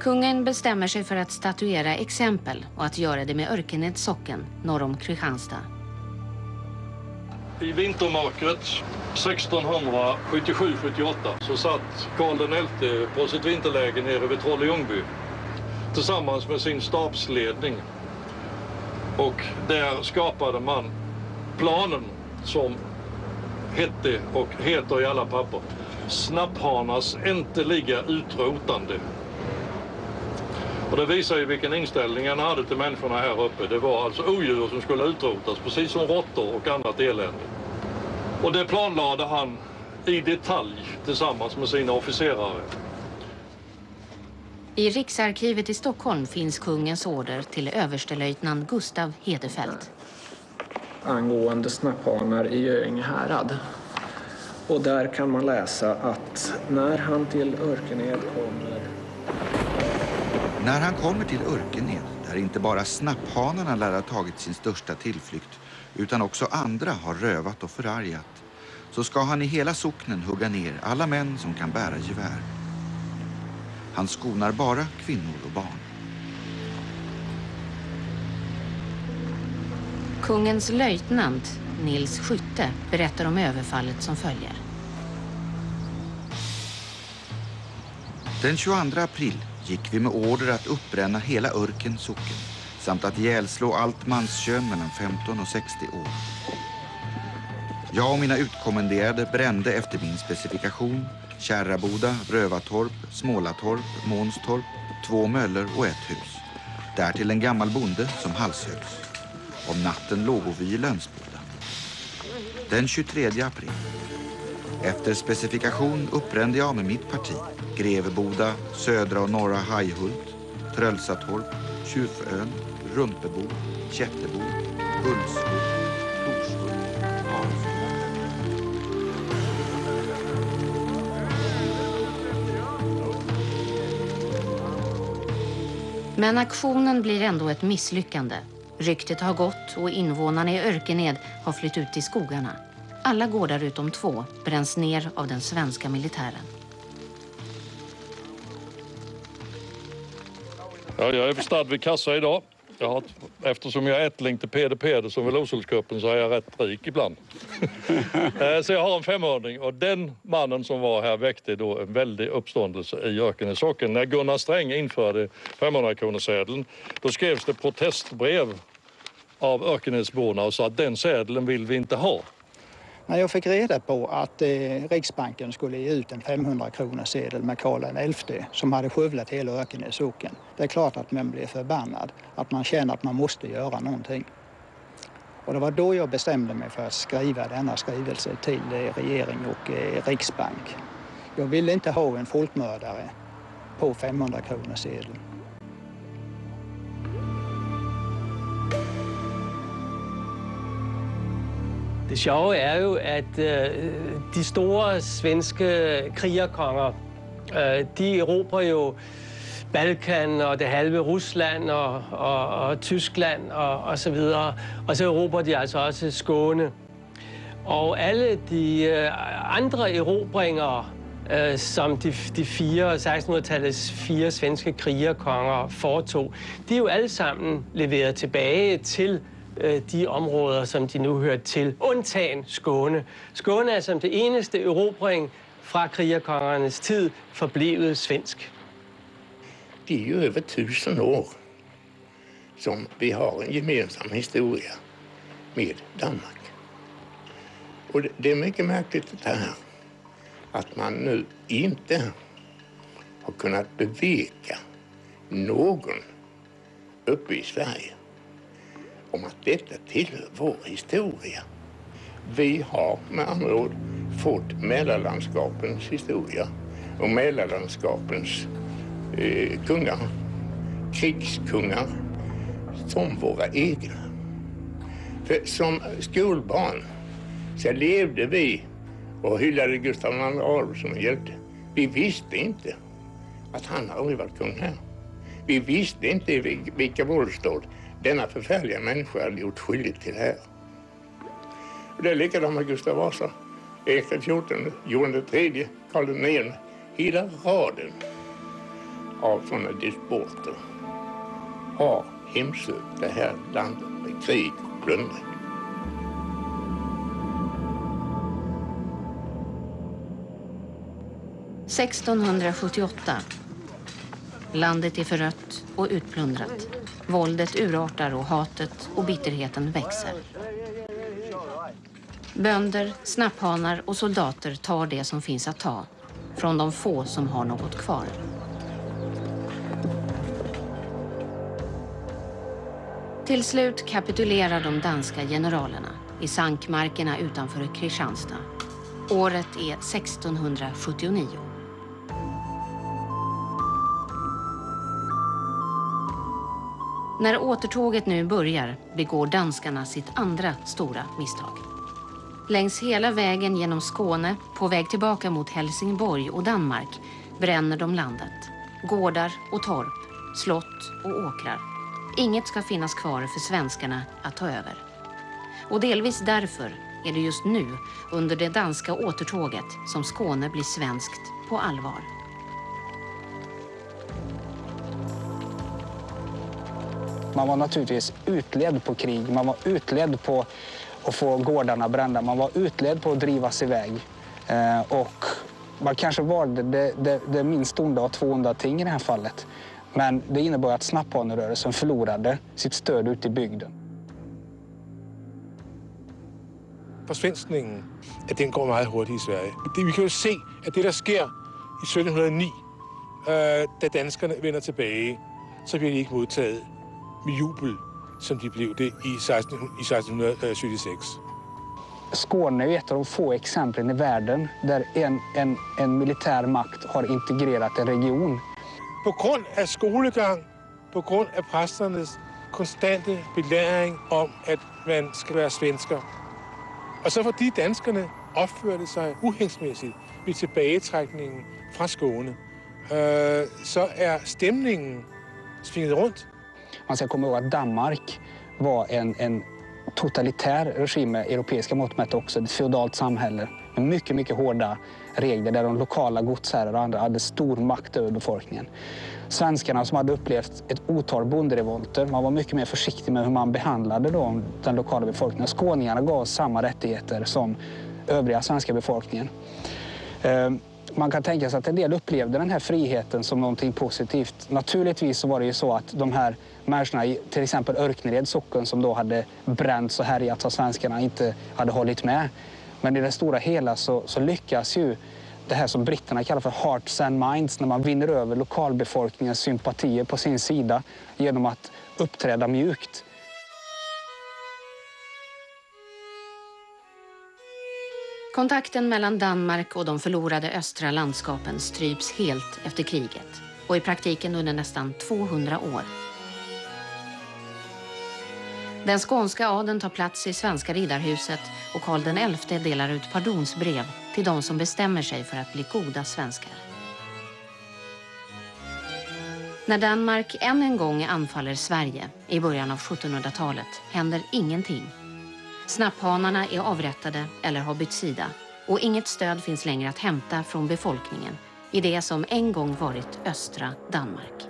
Kungen bestämmer sig för att statuera exempel och att göra det med Örkeneds socken norr om Kristianstad. I vintermörkret 1677-78 så satt Karl XI på sitt vinterläger nere vid Trolle-Ljungby tillsammans med sin stabsledning. Och där skapade man planen som hette och heter i alla papper Snapphanas inte ligga utrotande. Och det visar ju vilken inställning han hade till människorna här uppe. Det var alltså odjur som skulle utrotas, precis som råttor och annat elände. Och det planlade han i detalj tillsammans med sina officerare. I Riksarkivet i Stockholm finns kungens order till överstelöjtnant Gustav Hedefelt. Angående snapphanar i Göinge härad. Och där kan man läsa att när han till Örkened kommer när han kommer till Örkened, där inte bara snapphanarna lär ha tagit sin största tillflykt, utan också andra har rövat och förargat, så ska han i hela socknen hugga ner alla män som kan bära gevär. Han skonar bara kvinnor och barn. Kungens löjtnant, Nils Skytte, berättar om överfallet som följer. Den 22 april gick vi med order att uppbränna hela Örken socken samt att ihjälslå allt manskön mellan 15 och 60 år. Jag och mina utkommenderade brände efter min specifikation Kärraboda, Rövatorp, Smålatorp, Månstorp, två möller och ett hus. Därtill en gammal bonde som halshöggs. Om natten låg vi i Lönsboda. Den 23 april. Efter specifikation upprände jag med mitt parti Greveboda, södra och norra Hajhult, Trölsatorp, Tjufön, Rumpebo, Kättebo, Bullshult, Torshult, Men aktionen blir ändå ett misslyckande. Ryktet har gått och invånarna i Örkened har flytt ut i skogarna. Alla gårdar utom två bränns ner av den svenska militären. Ja, jag är stad vid kassa idag. Jag har, eftersom jag är ättling till Peder Pedersen vid Loshultscupen så är jag rätt rik ibland. Eh, så jag har en femhundring och den mannen som var här väckte då en väldig uppståndelse i Örkenässocken. När Gunnar Sträng införde 500-kronorssedeln då skrevs det protestbrev av Örkenäsborna och sa att den sedeln vill vi inte ha. När jag fick reda på att eh, Riksbanken skulle ge ut en 500 kronor sedel med Karl XI som hade skövlat hela Ökenäs socken. Det är klart att man blev förbannad, att man känner att man måste göra någonting. Och det var då jag bestämde mig för att skriva denna skrivelse till eh, regering och eh, Riksbank. Jag ville inte ha en folkmördare på 500 kronor sedeln. Det sjove er jo, at øh, de store svenske krigerkonger, øh, de erobrer jo Balkan og det halve Rusland og, og, og Tyskland og, og så videre. Og så erobrer de altså også Skåne. Og alle de øh, andre erobringer, øh, som de, de fire 1600-tallets fire svenske krigerkonger foretog, de er jo alle sammen leveret tilbage til Øh, de områder, som de nu hører til, undtagen Skåne. Skåne er som det eneste erobring fra krigerkongernes tid forblevet svensk. Det är ju över tusen år som vi har en gemensam historia med Danmark. Och det är mycket märkligt det här att man nu inte har kunnat beveka någon uppe i Sverige om att detta tillhör vår historia. Vi har med andra ord fått Mälarlandskapens historia och Mälarlandskapens eh, kungar, krigskungar, som våra egna. För som skolbarn så levde vi och hyllade Gustav II Adolf som en hjälte. Vi visste inte att han aldrig varit kung här. Vi visste inte vilka våldsdåd denna förfärliga människa hade gjort skyldig till det här. Det är likadant med Gustav Vasa, Erik XIV, Johan III, Karl IX. Hela raden av sådana despoter har hemsökt det här landet med krig och plundring. –1678. Landet är förött och utplundrat. Våldet urartar och hatet och bitterheten växer. Bönder, snapphanar och soldater tar det som finns att ta från de få som har något kvar. Till slut kapitulerar de danska generalerna i sankmarkerna utanför Kristianstad. Året är 1679. När återtåget nu börjar begår danskarna sitt andra stora misstag. Längs hela vägen genom Skåne, på väg tillbaka mot Helsingborg och Danmark, bränner de landet. Gårdar och torp, slott och åkrar. Inget ska finnas kvar för svenskarna att ta över. Och delvis därför är det just nu, under det danska återtåget, som Skåne blir svenskt på allvar. Man var naturligtvis utledd på krig, man var utledd på att få gårdarna brända, man var utledd på att drivas iväg. Eh, och man kanske valde det, det, det minst onda av två onda ting i det här fallet. Men det innebar att snapphanerörelsen förlorade sitt stöd ute i bygden. Försvenskningen att den går meget hurtigt i Sverige. Det, vi kan ju se, att det, som sker i 1709, när øh, da danskarna vänder tillbaka, så blir de inte modtaget med jubel, som de blev det i, 16, i 1676. Skåne är ett av de få exemplen i världen där en, en, en militär makt har integrerat en region. På grund af skolegang, på grund af præsternes konstante belæring om, at man skal være svensker. Og så fordi danskerne opførte sig uhængsmæssigt ved tilbagetrækningen fra Skåne, øh, så er stemningen svinget rundt. Man ska komma ihåg att Danmark var en, en totalitär regim med europeiska mått mätt också. Ett feodalt samhälle med mycket, mycket hårda regler där de lokala godsherrar och andra hade stor makt över befolkningen. Svenskarna som hade upplevt ett otal bonderevolter, man var mycket mer försiktig med hur man behandlade då den lokala befolkningen. Skåningarna gav samma rättigheter som övriga svenska befolkningen. Eh, man kan tänka sig att en del upplevde den här friheten som någonting positivt. Naturligtvis så var det ju så att de här människorna i till exempel Örknereds socken som då hade bränts och härjats av svenskarna inte hade hållit med. Men i det stora hela så, så lyckas ju det här som britterna kallar för hearts and minds när man vinner över lokalbefolkningens sympatier på sin sida genom att uppträda mjukt. Kontakten mellan Danmark och de förlorade östra landskapen stryps helt efter kriget och i praktiken under nästan 200 år. Den skånska adeln tar plats i svenska riddarhuset och Karl XI delar ut pardonsbrev till de som bestämmer sig för att bli goda svenskar. När Danmark än en gång anfaller Sverige i början av 1700-talet händer ingenting. Snapphanarna är avrättade eller har bytt sida och inget stöd finns längre att hämta från befolkningen i det som en gång varit östra Danmark.